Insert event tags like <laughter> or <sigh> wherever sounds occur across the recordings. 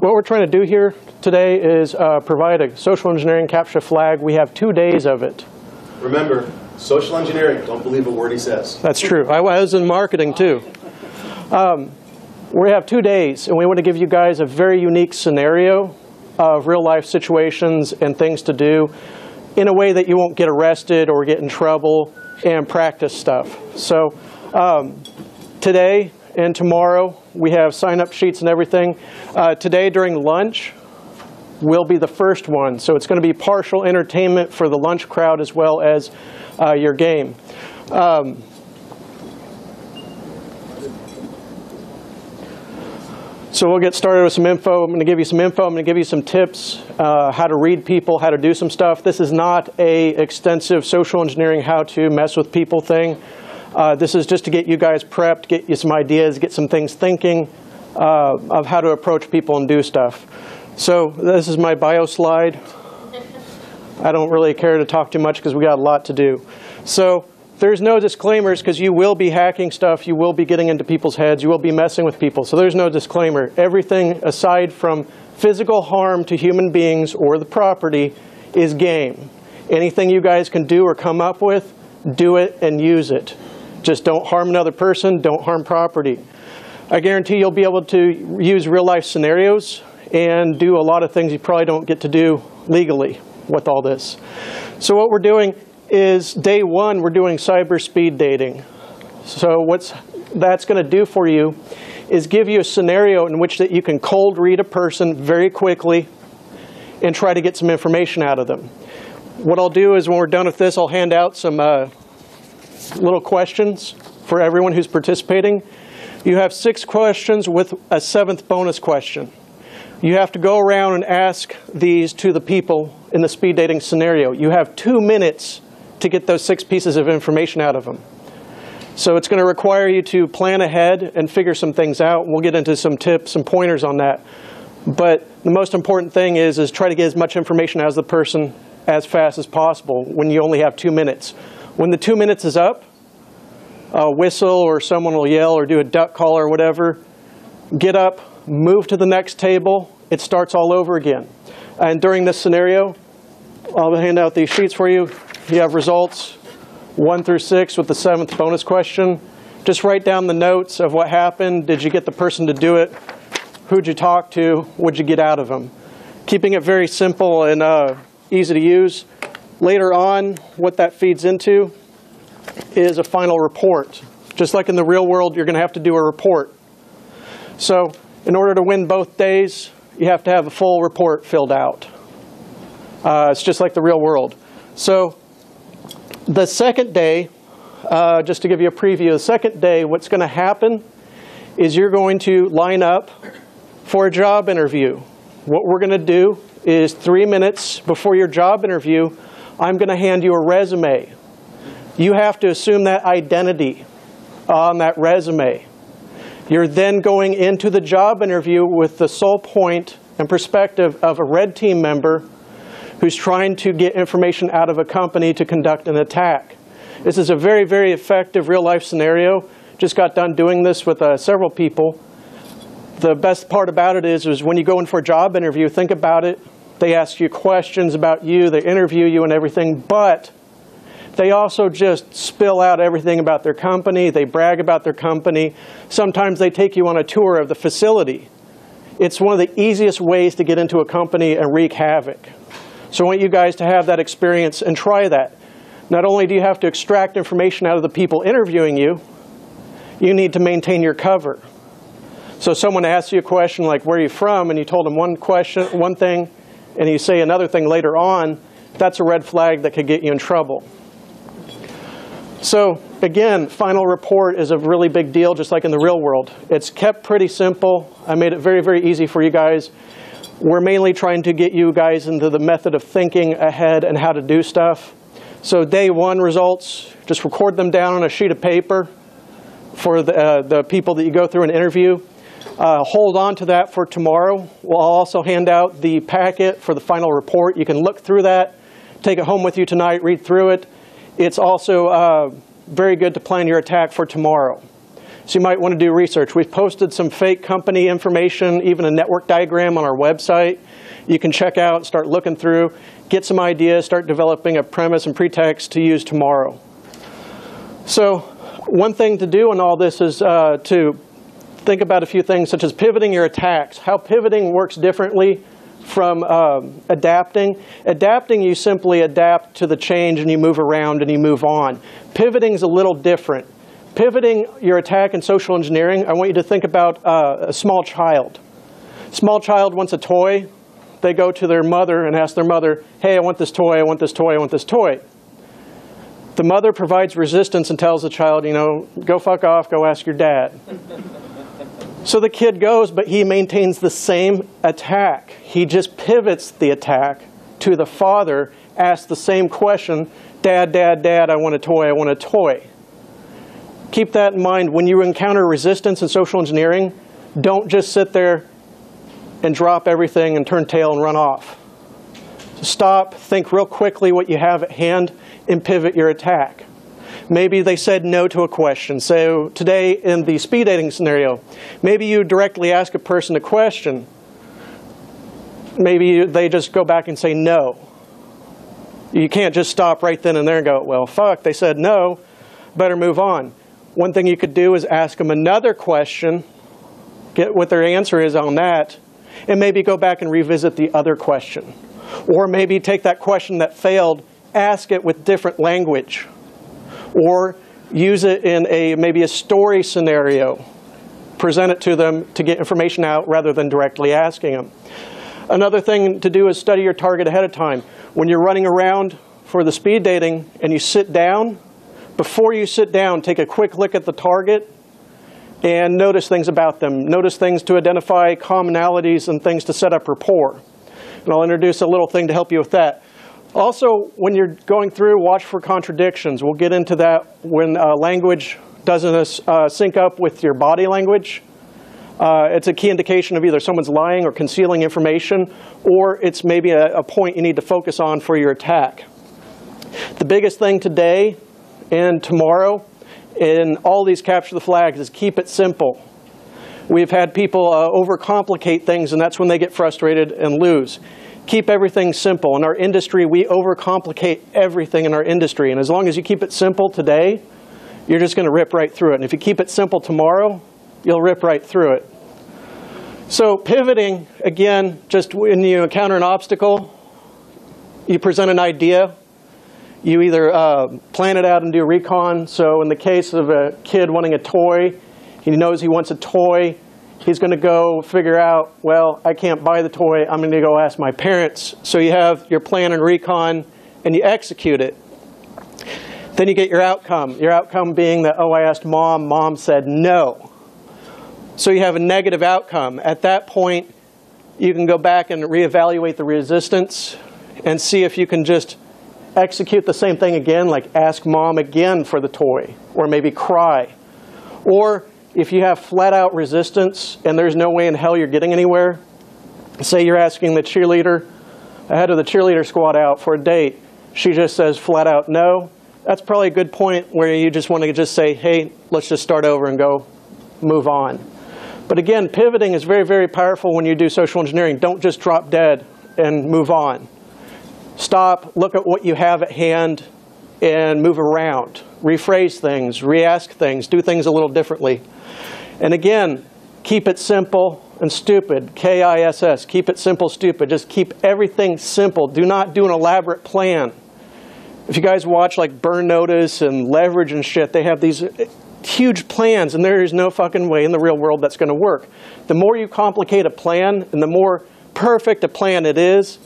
What we're trying to do here today is uh, provide a social engineering capture flag. We have two days of it. Remember, social engineering, don't believe a word he says. That's true. I was in marketing too. Um, we have two days, and we want to give you guys a very unique scenario of real life situations and things to do in a way that you won't get arrested or get in trouble and practice stuff. So um, today and tomorrow we have sign up sheets and everything. Uh, today during lunch will be the first one. So it's going to be partial entertainment for the lunch crowd as well as uh, your game. Um, So we'll get started with some info. I'm going to give you some info. I'm going to give you some tips, uh, how to read people, how to do some stuff. This is not a extensive social engineering how to mess with people thing. Uh, this is just to get you guys prepped, get you some ideas, get some things thinking uh, of how to approach people and do stuff. So this is my bio slide. I don't really care to talk too much because we got a lot to do. So there's no disclaimers because you will be hacking stuff, you will be getting into people's heads, you will be messing with people. So there's no disclaimer. Everything aside from physical harm to human beings or the property is game. Anything you guys can do or come up with, do it and use it. Just don't harm another person, don't harm property. I guarantee you'll be able to use real life scenarios and do a lot of things you probably don't get to do legally with all this. So what we're doing is day one, we're doing cyber speed dating. So what's that's going to do for you is give you a scenario in which that you can cold read a person very quickly and try to get some information out of them. What I'll do is when we're done with this, I'll hand out some uh, little questions for everyone who's participating. You have six questions with a seventh bonus question. You have to go around and ask these to the people in the speed dating scenario. You have two minutes to get those six pieces of information out of them. So it's going to require you to plan ahead and figure some things out. We'll get into some tips and pointers on that. But the most important thing is, is try to get as much information of the person as fast as possible when you only have two minutes. When the two minutes is up, a whistle or someone will yell or do a duck call or whatever, get up, move to the next table, it starts all over again. And during this scenario, I'll hand out these sheets for you. You have results one through six with the seventh bonus question. Just write down the notes of what happened. Did you get the person to do it? Who'd you talk to? What'd you get out of them? Keeping it very simple and uh, easy to use. Later on, what that feeds into is a final report. Just like in the real world, you're going to have to do a report. So in order to win both days, you have to have a full report filled out. Uh, it's just like the real world. So the second day, uh, just to give you a preview, the second day, what's going to happen is you're going to line up for a job interview. What we're going to do is three minutes before your job interview, I'm going to hand you a resume. You have to assume that identity on that resume. You're then going into the job interview with the sole point and perspective of a red team member who's trying to get information out of a company to conduct an attack. This is a very, very effective real life scenario. Just got done doing this with uh, several people. The best part about it is, is when you go in for a job interview, think about it. They ask you questions about you, they interview you and everything, but they also just spill out everything about their company. They brag about their company. Sometimes they take you on a tour of the facility. It's one of the easiest ways to get into a company and wreak havoc. So I want you guys to have that experience and try that. Not only do you have to extract information out of the people interviewing you, you need to maintain your cover. So someone asks you a question like, where are you from? And you told them one question, one thing, and you say another thing later on, that's a red flag that could get you in trouble. So again, final report is a really big deal, just like in the real world. It's kept pretty simple. I made it very, very easy for you guys. We're mainly trying to get you guys into the method of thinking ahead and how to do stuff. So day one results, just record them down on a sheet of paper for the, uh, the people that you go through an interview. Uh, hold on to that for tomorrow. We'll also hand out the packet for the final report. You can look through that, take it home with you tonight, read through it. It's also uh, very good to plan your attack for tomorrow. So you might want to do research. We've posted some fake company information, even a network diagram on our website. You can check out, start looking through, get some ideas, start developing a premise and pretext to use tomorrow. So one thing to do in all this is uh, to think about a few things such as pivoting your attacks, how pivoting works differently from um, adapting. Adapting, you simply adapt to the change and you move around and you move on. Pivoting is a little different. Pivoting your attack in social engineering, I want you to think about uh, a small child. Small child wants a toy. They go to their mother and ask their mother, hey, I want this toy, I want this toy, I want this toy. The mother provides resistance and tells the child, you know, go fuck off, go ask your dad. So the kid goes, but he maintains the same attack. He just pivots the attack to the father, asks the same question Dad, Dad, Dad, I want a toy, I want a toy. Keep that in mind. When you encounter resistance in social engineering, don't just sit there and drop everything and turn tail and run off. Stop, think real quickly what you have at hand, and pivot your attack. Maybe they said no to a question. So today in the speed dating scenario, maybe you directly ask a person a question. Maybe they just go back and say no. You can't just stop right then and there and go, well, fuck, they said no, better move on. One thing you could do is ask them another question, get what their answer is on that, and maybe go back and revisit the other question. Or maybe take that question that failed, ask it with different language or use it in a maybe a story scenario. Present it to them to get information out rather than directly asking them. Another thing to do is study your target ahead of time. When you're running around for the speed dating and you sit down, before you sit down, take a quick look at the target and notice things about them. Notice things to identify commonalities and things to set up rapport. And I'll introduce a little thing to help you with that. Also, when you're going through, watch for contradictions. We'll get into that when uh, language doesn't uh, sync up with your body language. Uh, it's a key indication of either someone's lying or concealing information, or it's maybe a, a point you need to focus on for your attack. The biggest thing today and tomorrow in all these capture the flags is keep it simple. We've had people uh, overcomplicate things, and that's when they get frustrated and lose keep everything simple. In our industry, we overcomplicate everything in our industry. And as long as you keep it simple today, you're just going to rip right through it. And if you keep it simple tomorrow, you'll rip right through it. So pivoting, again, just when you encounter an obstacle, you present an idea. You either uh, plan it out and do recon. So in the case of a kid wanting a toy, he knows he wants a toy he's going to go figure out, well, I can't buy the toy. I'm going to go ask my parents. So you have your plan and recon, and you execute it. Then you get your outcome. Your outcome being that, oh, I asked mom, mom said no. So you have a negative outcome. At that point, you can go back and reevaluate the resistance and see if you can just execute the same thing again, like ask mom again for the toy, or maybe cry. Or if you have flat out resistance and there's no way in hell you're getting anywhere, say you're asking the cheerleader, ahead of the cheerleader squad out for a date, she just says flat out no, that's probably a good point where you just want to just say, hey, let's just start over and go move on. But again, pivoting is very, very powerful when you do social engineering. Don't just drop dead and move on. Stop, look at what you have at hand, and move around. Rephrase things, re-ask things, do things a little differently. And again, keep it simple and stupid. K-I-S-S. Keep it simple, stupid. Just keep everything simple. Do not do an elaborate plan. If you guys watch like Burn Notice and Leverage and shit, they have these huge plans, and there is no fucking way in the real world that's going to work. The more you complicate a plan, and the more perfect a plan it is,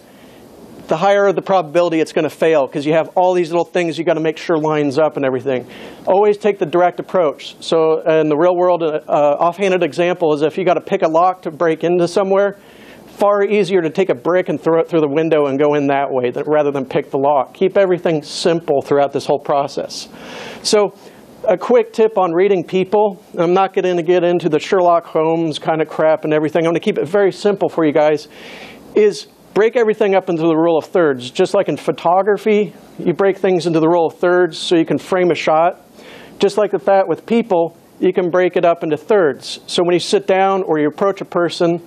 the higher the probability it's going to fail because you have all these little things you got to make sure lines up and everything. Always take the direct approach. So in the real world, uh, offhanded example is if you got to pick a lock to break into somewhere, far easier to take a brick and throw it through the window and go in that way that, rather than pick the lock. Keep everything simple throughout this whole process. So a quick tip on reading people. I'm not going to get into the Sherlock Holmes kind of crap and everything. I'm going to keep it very simple for you guys. Is break everything up into the rule of thirds. Just like in photography, you break things into the rule of thirds so you can frame a shot. Just like that with people, you can break it up into thirds. So when you sit down or you approach a person,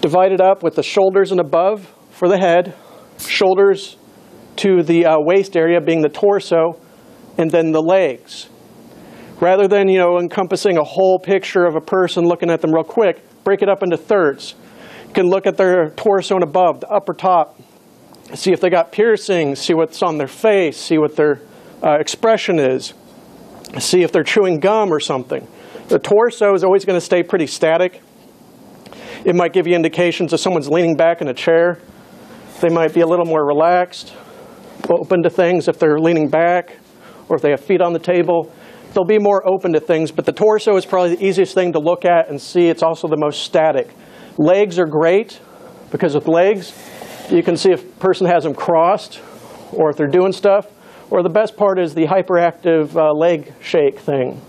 divide it up with the shoulders and above for the head, shoulders to the uh, waist area being the torso, and then the legs. Rather than, you know, encompassing a whole picture of a person looking at them real quick, break it up into thirds. You can look at their torso and above, the upper top, see if they got piercings, see what's on their face, see what their uh, expression is, see if they're chewing gum or something. The torso is always going to stay pretty static. It might give you indications if someone's leaning back in a chair. They might be a little more relaxed, open to things if they're leaning back, or if they have feet on the table. They'll be more open to things, but the torso is probably the easiest thing to look at and see. It's also the most static. Legs are great because with legs, you can see if a person has them crossed or if they're doing stuff. Or the best part is the hyperactive uh, leg shake thing.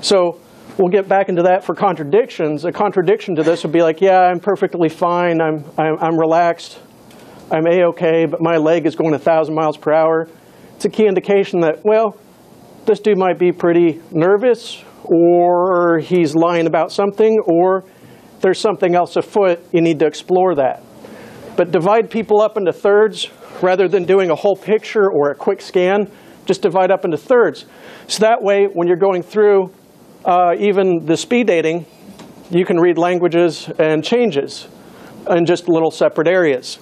So we'll get back into that for contradictions. A contradiction to this would be like, yeah, I'm perfectly fine. I'm, I'm, I'm relaxed. I'm A-OK, but my leg is going 1,000 miles per hour. It's a key indication that, well, this dude might be pretty nervous or he's lying about something or there's something else afoot. You need to explore that. But divide people up into thirds rather than doing a whole picture or a quick scan. Just divide up into thirds. So that way, when you're going through uh, even the speed dating, you can read languages and changes in just little separate areas.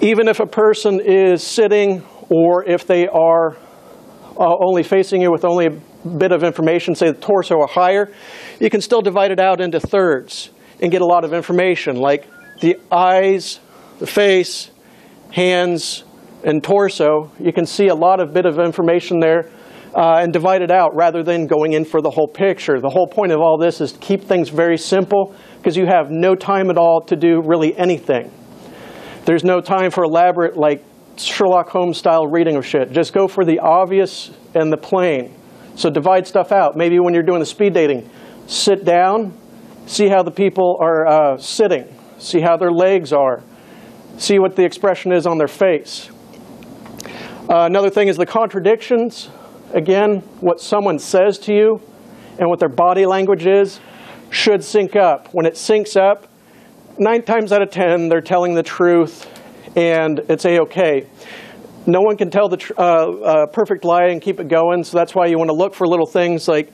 Even if a person is sitting or if they are uh, only facing you with only a bit of information, say the torso or higher, you can still divide it out into thirds and get a lot of information like the eyes, the face, hands, and torso. You can see a lot of bit of information there uh, and divide it out rather than going in for the whole picture. The whole point of all this is to keep things very simple because you have no time at all to do really anything. There's no time for elaborate, like Sherlock Holmes style reading of shit. Just go for the obvious and the plain. So divide stuff out. Maybe when you're doing the speed dating, sit down, see how the people are uh, sitting, see how their legs are, see what the expression is on their face. Uh, another thing is the contradictions. Again, what someone says to you and what their body language is should sync up. When it syncs up, nine times out of ten, they're telling the truth and it's a-okay. No one can tell the uh, uh, perfect lie and keep it going, so that's why you want to look for little things like,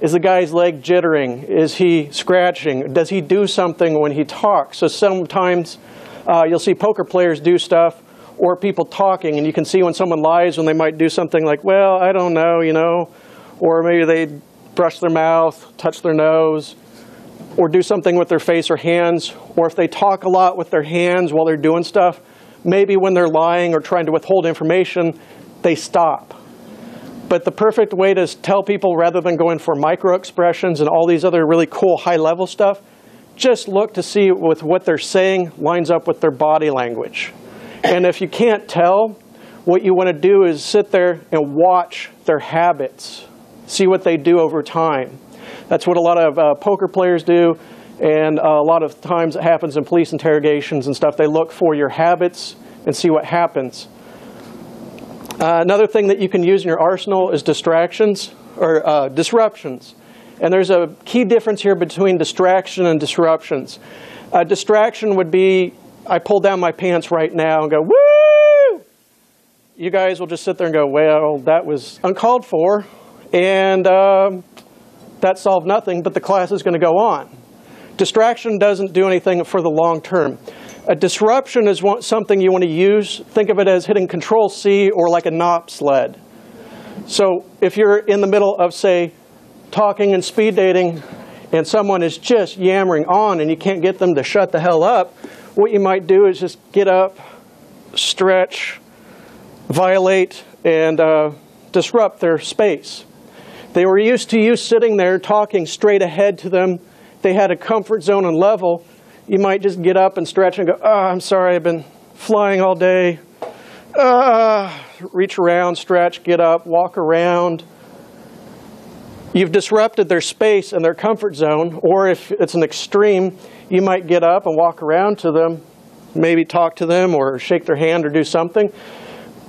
is the guy's leg jittering? Is he scratching? Does he do something when he talks? So sometimes uh, you'll see poker players do stuff or people talking, and you can see when someone lies when they might do something like, well, I don't know, you know, or maybe they brush their mouth, touch their nose, or do something with their face or hands, or if they talk a lot with their hands while they're doing stuff, maybe when they're lying or trying to withhold information, they stop. But the perfect way to tell people rather than going for micro expressions and all these other really cool high level stuff, just look to see with what they're saying lines up with their body language. And if you can't tell, what you want to do is sit there and watch their habits, see what they do over time. That's what a lot of uh, poker players do, and uh, a lot of times it happens in police interrogations and stuff. They look for your habits and see what happens. Uh, another thing that you can use in your arsenal is distractions or uh, disruptions. And there's a key difference here between distraction and disruptions. A distraction would be I pull down my pants right now and go, woo! You guys will just sit there and go, well, that was uncalled for. And um, that solved nothing, but the class is going to go on. Distraction doesn't do anything for the long term. A disruption is something you want to use. Think of it as hitting Control C or like a NOP sled. So if you're in the middle of, say, talking and speed dating, and someone is just yammering on and you can't get them to shut the hell up, what you might do is just get up, stretch, violate, and uh, disrupt their space. They were used to you sitting there talking straight ahead to them. They had a comfort zone and level. You might just get up and stretch and go, oh, I'm sorry, I've been flying all day. Uh, reach around, stretch, get up, walk around. You've disrupted their space and their comfort zone, or if it's an extreme, you might get up and walk around to them, maybe talk to them or shake their hand or do something.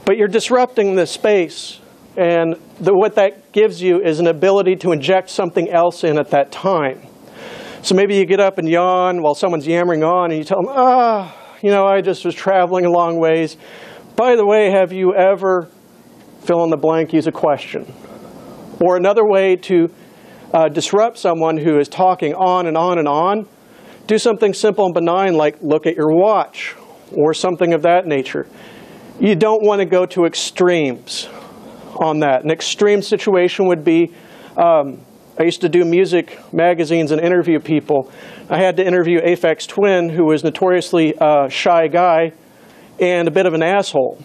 But you're disrupting the space And the, what that gives you is an ability to inject something else in at that time. So maybe you get up and yawn while someone's yammering on, and you tell them, ah, you know, I just was traveling a long ways. By the way, have you ever, fill in the blank, use a question? Or another way to uh, disrupt someone who is talking on and on and on, do something simple and benign like look at your watch or something of that nature. You don't want to go to extremes on that. An extreme situation would be um, I used to do music magazines and interview people. I had to interview Aphex Twin, who was notoriously a shy guy and a bit of an asshole.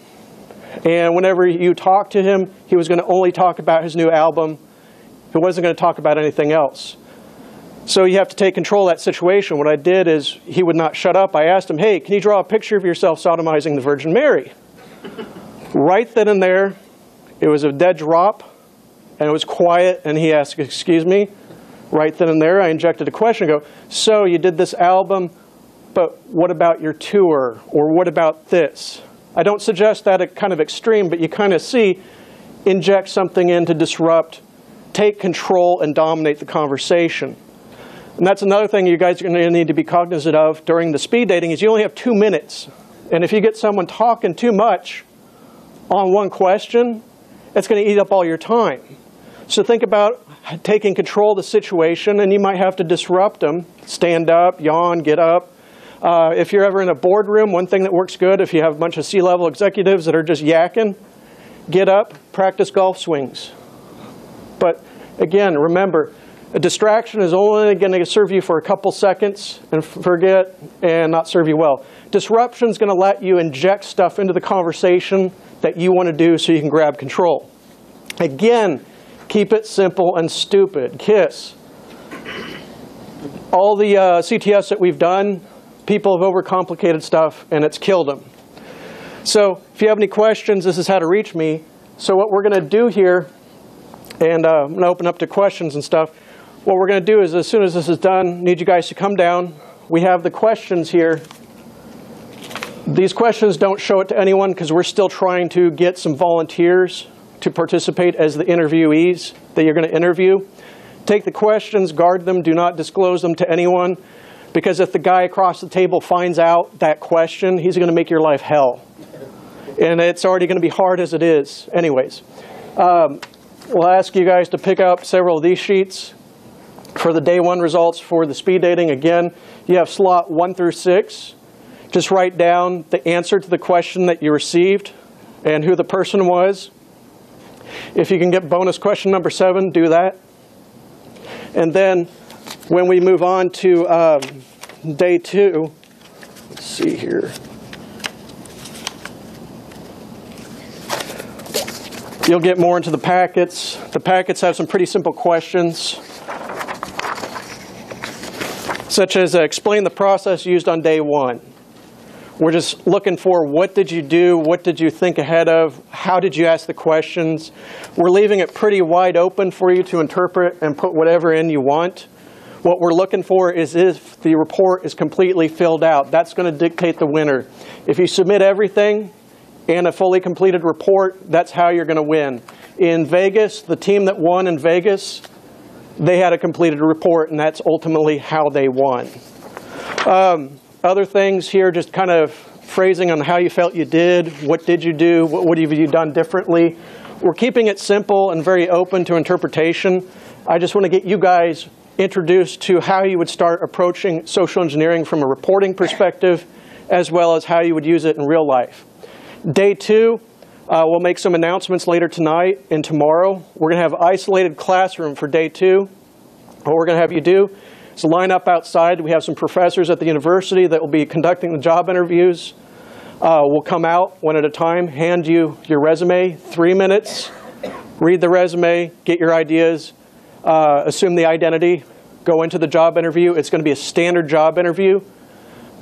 And whenever you talked to him, he was going to only talk about his new album. He wasn't going to talk about anything else. So you have to take control of that situation. What I did is he would not shut up. I asked him, hey, can you draw a picture of yourself sodomizing the Virgin Mary? <laughs> right then and there, it was a dead drop and it was quiet, and he asked, excuse me? Right then and there, I injected a question, go, so you did this album, but what about your tour? Or what about this? I don't suggest that kind of extreme, but you kind of see, inject something in to disrupt, take control, and dominate the conversation. And that's another thing you guys are going to need to be cognizant of during the speed dating is you only have two minutes. And if you get someone talking too much on one question, it's going to eat up all your time. So think about taking control of the situation, and you might have to disrupt them. Stand up, yawn, get up. Uh, if you're ever in a boardroom, one thing that works good if you have a bunch of C-level executives that are just yakking, get up, practice golf swings. But again, remember, a distraction is only going to serve you for a couple seconds and forget and not serve you well. Disruption is going to let you inject stuff into the conversation that you want to do so you can grab control. Again, Keep it simple and stupid. KISS. All the uh, CTFs that we've done, people have overcomplicated stuff and it's killed them. So if you have any questions, this is how to reach me. So what we're going to do here, and uh, I'm going to open up to questions and stuff. What we're going to do is as soon as this is done, need you guys to come down. We have the questions here. These questions don't show it to anyone because we're still trying to get some volunteers to participate as the interviewees that you're going to interview. Take the questions, guard them, do not disclose them to anyone, because if the guy across the table finds out that question, he's going to make your life hell. And it's already going to be hard as it is. Anyways, um, we'll ask you guys to pick up several of these sheets for the day one results for the speed dating. Again, you have slot one through six. Just write down the answer to the question that you received and who the person was. If you can get bonus question number seven, do that. And then when we move on to um, day two, let's see here. You'll get more into the packets. The packets have some pretty simple questions, such as uh, explain the process used on day one. We're just looking for what did you do, what did you think ahead of, how did you ask the questions. We're leaving it pretty wide open for you to interpret and put whatever in you want. What we're looking for is if the report is completely filled out. That's going to dictate the winner. If you submit everything and a fully completed report, that's how you're going to win. In Vegas, the team that won in Vegas, they had a completed report, and that's ultimately how they won. Um, other things here, just kind of phrasing on how you felt you did, what did you do, what would have you done differently. We're keeping it simple and very open to interpretation. I just want to get you guys introduced to how you would start approaching social engineering from a reporting perspective, as well as how you would use it in real life. Day two, uh, we'll make some announcements later tonight and tomorrow. We're going to have isolated classroom for day two. What we're going to have you do so line up outside. We have some professors at the university that will be conducting the job interviews. Uh, we'll come out one at a time, hand you your resume, three minutes, read the resume, get your ideas, uh, assume the identity, go into the job interview. It's going to be a standard job interview.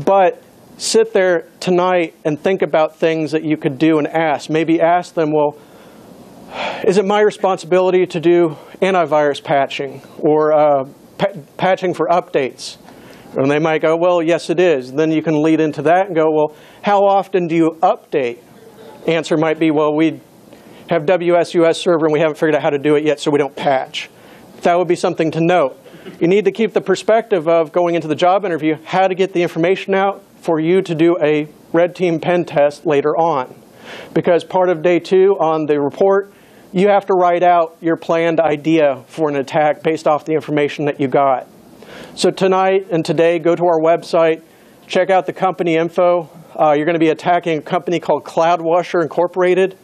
But sit there tonight and think about things that you could do and ask. Maybe ask them, well, is it my responsibility to do antivirus patching or uh, patching for updates. And they might go, well, yes, it is. Then you can lead into that and go, well, how often do you update? Answer might be, well, we have WSUS server and we haven't figured out how to do it yet, so we don't patch. That would be something to note. You need to keep the perspective of going into the job interview, how to get the information out for you to do a red team pen test later on. Because part of day two on the report, you have to write out your planned idea for an attack based off the information that you got. So tonight and today, go to our website, check out the company info. Uh, you're going to be attacking a company called CloudWasher Incorporated.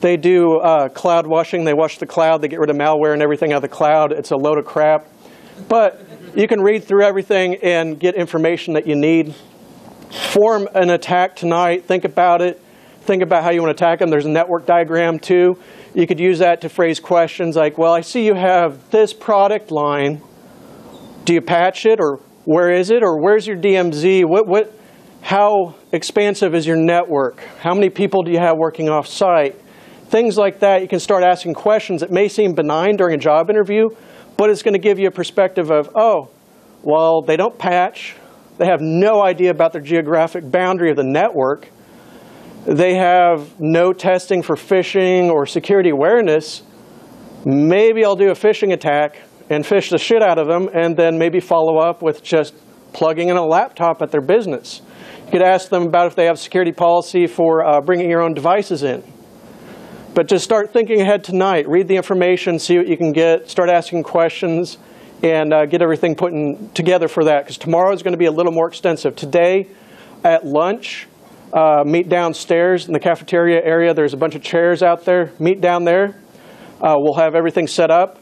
They do uh, cloud washing. They wash the cloud. They get rid of malware and everything out of the cloud. It's a load of crap. But you can read through everything and get information that you need. Form an attack tonight. Think about it. Think about how you want to attack them. There's a network diagram too. You could use that to phrase questions like, well, I see you have this product line. Do you patch it or where is it or where's your DMZ? What, what, how expansive is your network? How many people do you have working off site? Things like that, you can start asking questions that may seem benign during a job interview, but it's going to give you a perspective of, oh, well, they don't patch. They have no idea about their geographic boundary of the network. They have no testing for phishing or security awareness. Maybe I'll do a phishing attack and fish the shit out of them and then maybe follow up with just plugging in a laptop at their business. You could ask them about if they have security policy for uh, bringing your own devices in. But just start thinking ahead tonight. Read the information, see what you can get, start asking questions, and uh, get everything put in, together for that. Because tomorrow is going to be a little more extensive. Today, at lunch, uh, meet downstairs in the cafeteria area. There's a bunch of chairs out there. Meet down there. Uh, we'll have everything set up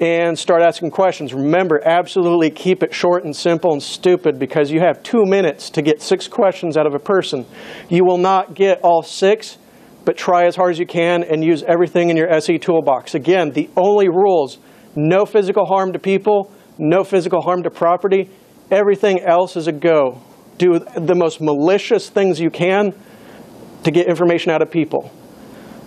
and start asking questions. Remember, absolutely keep it short and simple and stupid because you have two minutes to get six questions out of a person. You will not get all six, but try as hard as you can and use everything in your SE toolbox. Again, the only rules, no physical harm to people, no physical harm to property. Everything else is a go. Do the most malicious things you can to get information out of people.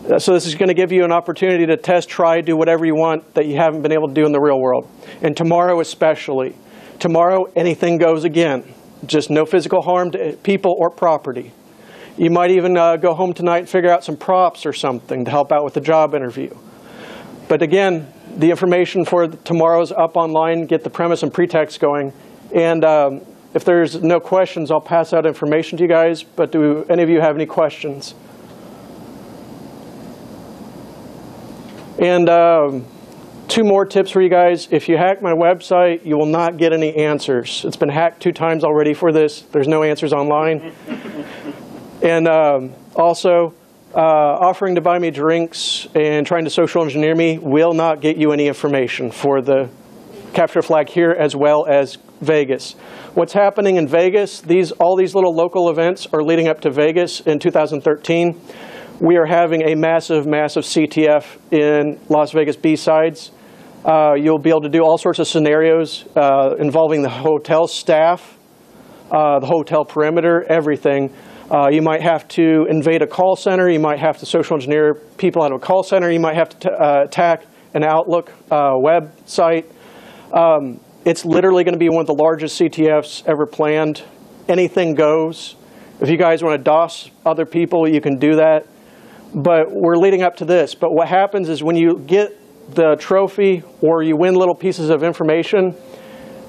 Uh, So this is going to give you an opportunity to test, try, do whatever you want that you haven't been able to do in the real world. And tomorrow especially. Tomorrow, anything goes again. Just no physical harm to people or property. You might even uh, go home tonight and figure out some props or something to help out with the job interview. But again, the information for tomorrow's up online. Get the premise and pretext going. And um, if there's no questions, I'll pass out information to you guys. But do any of you have any questions? And um, two more tips for you guys. If you hack my website, you will not get any answers. It's been hacked two times already for this. There's no answers online. <laughs> and um, also, uh, offering to buy me drinks and trying to social engineer me will not get you any information for the capture flag here as well as Vegas. What's happening in Vegas, these, all these little local events are leading up to Vegas in 2013 we are having a massive, massive CTF in Las Vegas B-sides. Uh, you'll be able to do all sorts of scenarios uh, involving the hotel staff, uh, the hotel perimeter, everything. Uh, you might have to invade a call center. You might have to social engineer people out of a call center. You might have to uh, attack an Outlook uh, website. Um, it's literally going to be one of the largest CTFs ever planned. Anything goes. If you guys want to DOS other people, you can do that but we're leading up to this. But what happens is when you get the trophy or you win little pieces of information,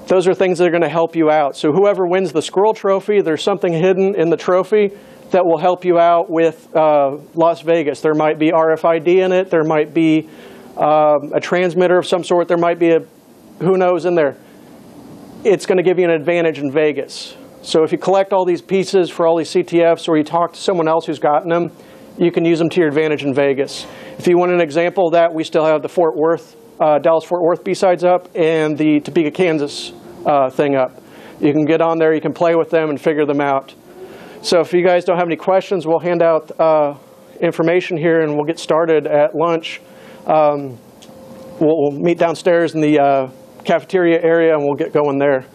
those are things that are going to help you out. So whoever wins the squirrel trophy, there's something hidden in the trophy that will help you out with uh, Las Vegas. There might be RFID in it. There might be um, a transmitter of some sort. There might be a who knows in there. It's going to give you an advantage in Vegas. So if you collect all these pieces for all these CTFs or you talk to someone else who's gotten them, you can use them to your advantage in Vegas. If you want an example of that, we still have the Fort Worth, uh, Dallas-Fort Worth B-sides up and the Topeka, Kansas uh, thing up. You can get on there, you can play with them and figure them out. So if you guys don't have any questions, we'll hand out uh, information here and we'll get started at lunch. Um, we'll, we'll, meet downstairs in the uh, cafeteria area and we'll get going there.